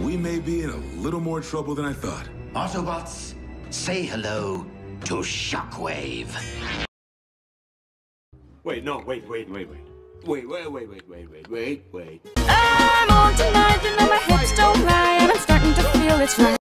we may be in a little more trouble than I thought. Autobots, say hello to Shockwave. Wait, no, wait, wait, wait, wait. Wait, wait, wait, wait, wait, wait, wait, wait. I'm on tonight, you know my hips don't lie, and I'm starting to feel it's right.